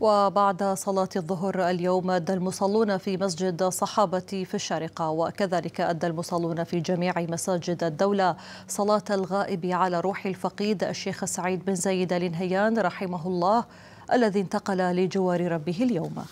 وبعد صلاة الظهر اليوم أدى المصلون في مسجد صحابة في الشارقة وكذلك أدى المصلون في جميع مساجد الدولة. صلاة الغائب على روح الفقيد الشيخ سعيد بن زايد النهيان رحمه الله الذي انتقل لجوار ربه اليوم.